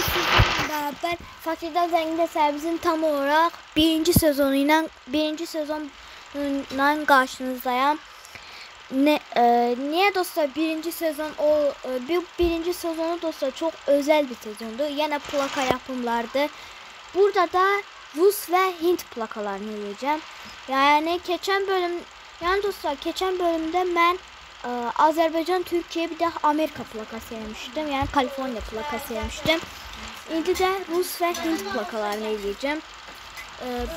bugün sizlerle beraber Fakirden Zengin Servis'in tam olarak birinci sezonuyla birinci sezonla karşınızdayım. Ne, e, niye dostlar birinci sezon o e, bir birinci sezonu dostlar çok özel bir sezondu. Yine plaka yapımlardı. Burada da Rus ve Hint plakalarını yiyeceğim. Yani geçen bölüm yani dostlar geçen bölümde ben e, Azerbaycan, Türkiye bir de Amerika plakası yemiştim. Yani Kaliforniya plakası yemiştim. İndi də rus və hind plakalarını eləyəcəm.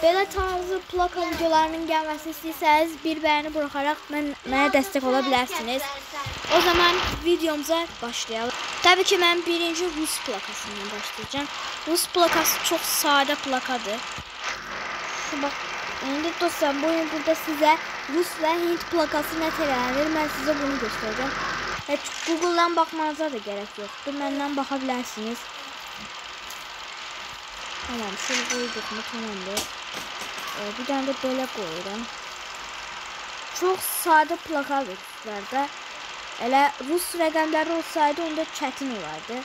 Belə tarzı plaka videolarının gəlməsini istəyirsəniz, bir bəyəni buraxaraq mən, mənə dəstək ola bilərsiniz. O zaman videomuza başlayalım. Təbii ki, mən birinci rus plakasından başlayacağım. Rus plakası çox sadə plakadır. Bax, İndi dostlar, bu gün burada sizə Rus və Hind plakası nə tələnir, mən sizə bunu göstərəcəm. Heç Google-dan baxmanıza da gərək yoxdur, məndən baxa bilərsiniz. Tamam şunu koyduk mu tamamdır. Ee, bir tane de böyle koyuyorum. Çok sade plakadır Ruslarda. Elə Rus rəqəmləri olsaydı onda çətin olardı.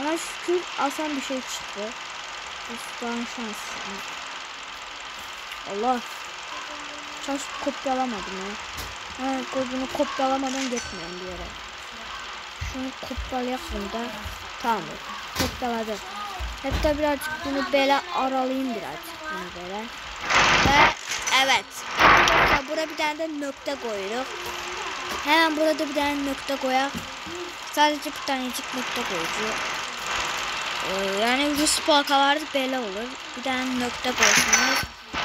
Ama şükür asan bir şey çıktı. Rusların şansı. Allah. Çarşı kopyalamadım ya. Ha, bunu kopyalamadan gitmiyorum bir yere. Şunu kopyalayalım da. Tamam. Kopyaladım. Hatta birazcık bunu böyle aralayayım birazcık bunu böyle. Ve evet. Burada, burada bir tane de nokta koyuyoruz. Hemen burada bir tane nokta koyak. Sadece bir tanecik nokta koyucu. Ee, yani Rus plakalarda böyle olur. Bir tane nokta koysunuz.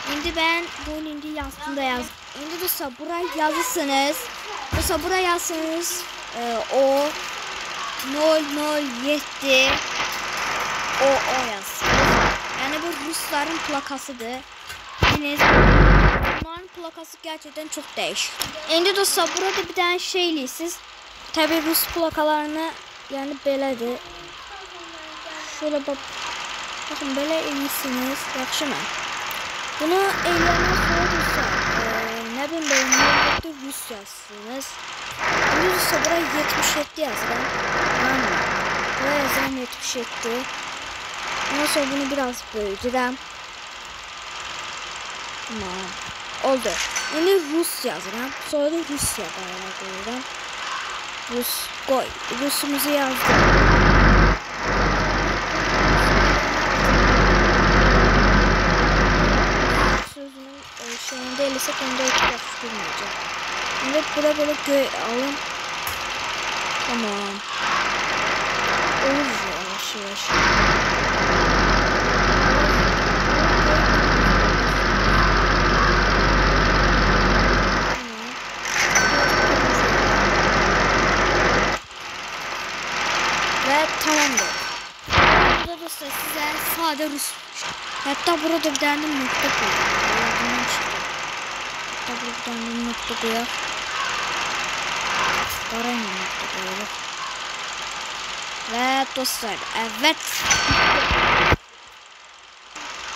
Şimdi ben bunun indi yazısında yaz. Şimdi dostlar buraya yazısınız. Dostlar buraya yazsınız. Ee, o 007 o o yazsın. Yani bu Rusların plakasıdır. Biliniz. Onların plakası gerçekten çok değişik. Şimdi dostlar burada bir tane şeyli siz tabi Rus plakalarını yani belədir. Şöyle bak. Bakın böyle iyisiniz. Yaxşı mı? Bunu eyleme sorulursa e, ne bileyim böyle nöbette Rus yazsınız. Rusya buraya 77 yazdım. Tamam mı? Buraya yazalım 77. Ondan sonra bunu biraz büyüteceğim. Tamam. Oldu. Şimdi Rus yazıram. Sonra da Rusya bayrağı koyuyorum. Rus koy. Rusumuzu yazdım. şeyinde 50 sekunda iki defa durmayacak. Şimdi bura böyle göğe alın. Tamam. Olur yavaş yavaş. Ve tamamdır. Burada dostlar size sade Rus Hatta burada bir tane nokta çıktı. Hatta burada bir tane nokta koyar. Parayla nokta koyalım. Ve dostlar evet.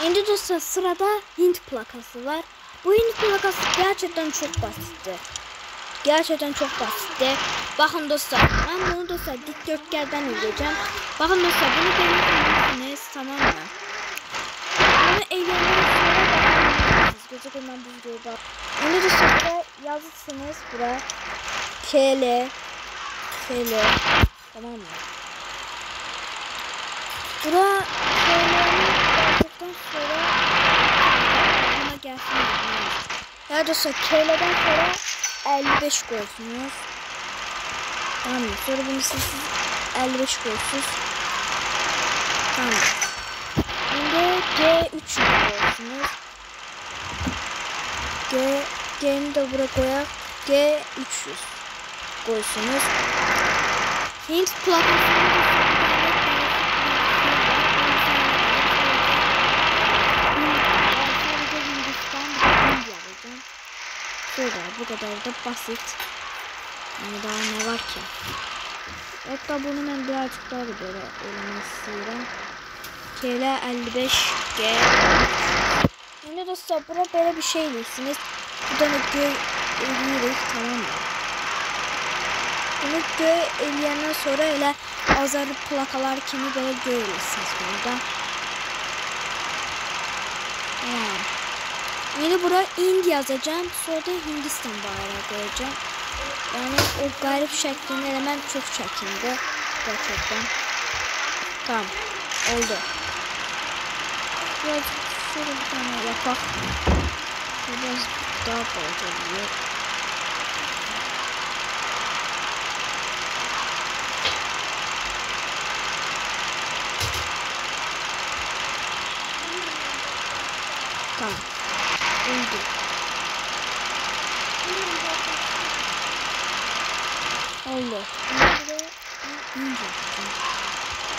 Şimdi dostlar sırada Hint plakası var. Bu Hint plakası gerçekten çok basitti. Gerçekten çok basitti. Bakın dostlar ben bunu dostlar dikdörtgenden izleyeceğim. Bakın dostlar bunu benim tamam mı? Bunu eğlenmek sonra Gözükmeden bu videoyu bak. Bunu da sonra yazırsınız buraya. KL KL Tamam mı? Bura KL'nin yaptıktan sonra bana gelsin. Ya dostlar KL'den sonra 55 koysunuz. Tamam mı? Sonra bunu siz 55 koysunuz. Tamam. Şimdi G3 koyuyorsunuz. G, G'ni de buraya koyak. G300 koysunuz. Hint plakasını Böyle bu kadar da basit. Yani daha ne var ki? Hatta bunu ben birazcık daha da böyle elemek istiyorum. KL 55 G Dostlar bura böyle bir şey değilsiniz. Buradan gö ölüyoruz tamam mı? Bunu göy eləyəndən sonra elə azarı plakalar kimi göy eləyirsiniz burada. Tamam. İndi bura Indi yazacağım. Sonra da Hindistan bayrağı koyacağım. Yani o garip şeklinde de ben çok çekindi. Gerçekten. Tamam. Oldu. Biraz şöyle bir tane yapak.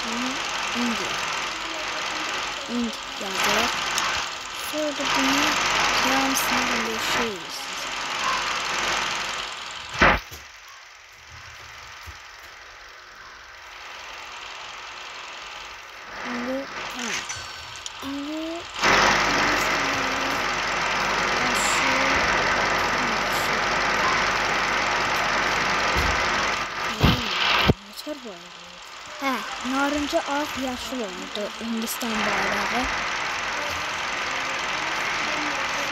Bunu ince. İnce yazıyor. Sonra da bunu yarısını birleşiyoruz. Şimdi tamam. Şimdi Yeter bu arada. He, narıncı ağ yaşıl oldu Hindistan bayrağı.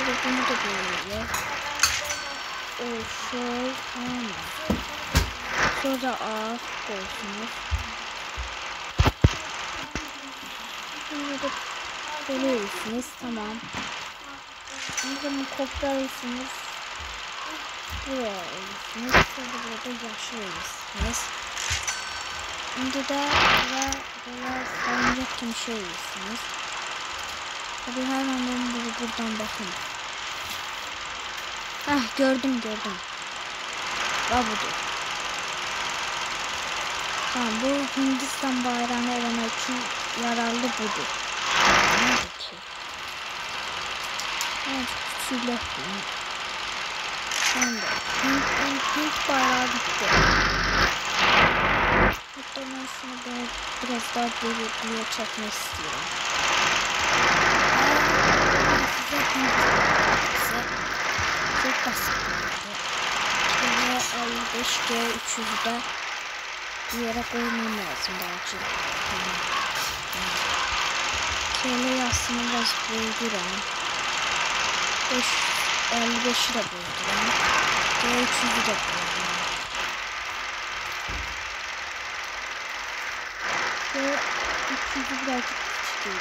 Bunu da böyle. O şey tamam. Sonra ağ koysunuz. Bunu da böyle yiyorsunuz. Tamam. Bunu kopyalıyorsunuz. Buraya yiyorsunuz. Sonra burada yaşlı yiyorsunuz. Şimdi de böyle, böyle salıncak gibi şey yiyorsunuz. Hadi hemen bunu buradan bakın. Heh gördüm gördüm. Ve budur. Tamam bu Hindistan bayrağını elemek için yararlı budur. Nerede ki? Evet küçülük. Şimdi Hint, Hint, Hint bayrağı bitti. Hatta ben böyle biraz daha böyle çekmek istiyorum. Size Hint size çok basit oldu. Şöyle 55G 300'ü de bir yere koymam lazım belki. Tamam. Şöyle yazsın biraz boyduram. 5 55'i de boyduram. G 300'ü de boyduram. Ve 300'ü birazcık küçük değil.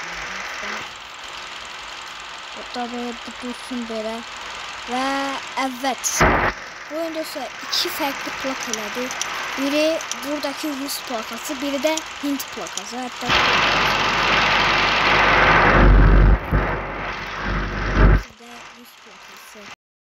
Hatta böyle dursun böyle. Ve evet. Bu oyunda ise iki farklı plak elədi. Biri buradaki Rus plakası, biri de Hint plakası. Hatta